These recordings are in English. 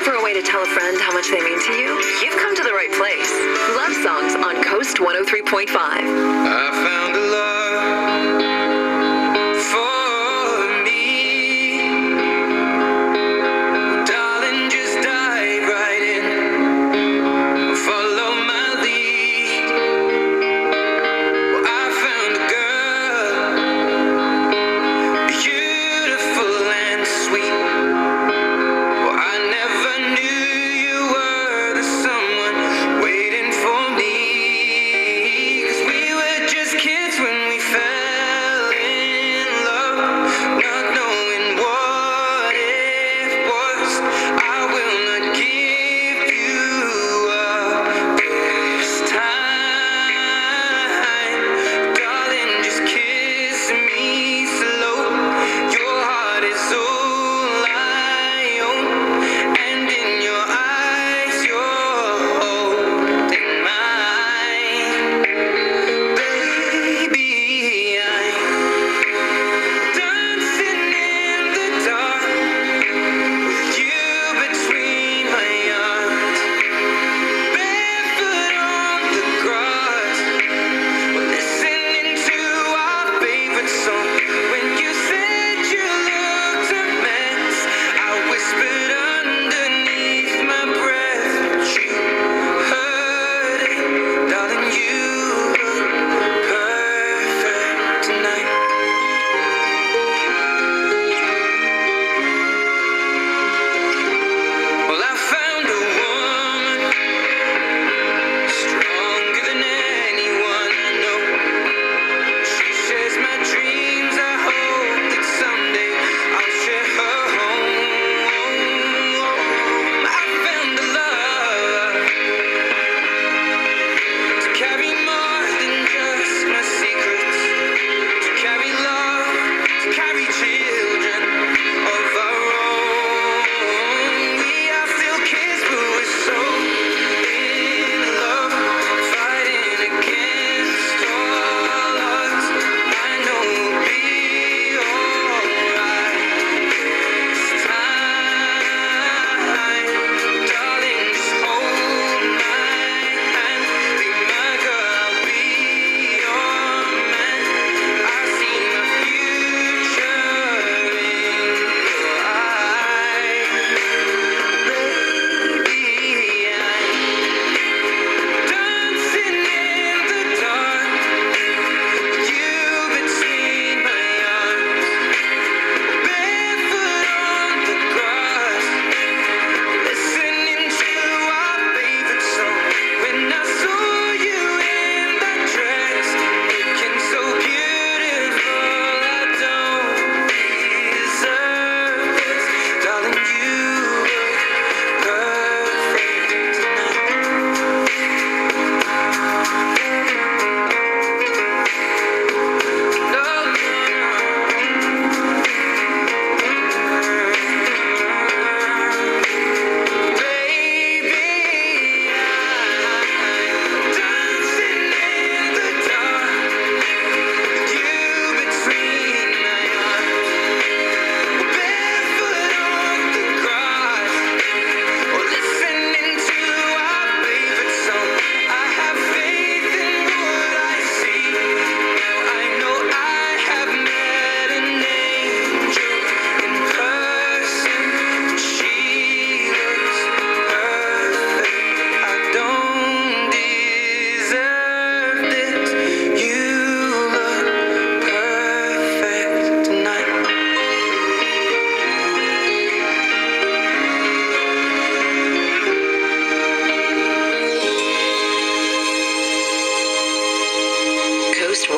Looking for a way to tell a friend how much they mean to you? You've come to the right place. Love Songs on Coast 103.5.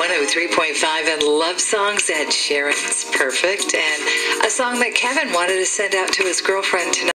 103.5 and love songs Ed Sheeran's Perfect and a song that Kevin wanted to send out to his girlfriend tonight.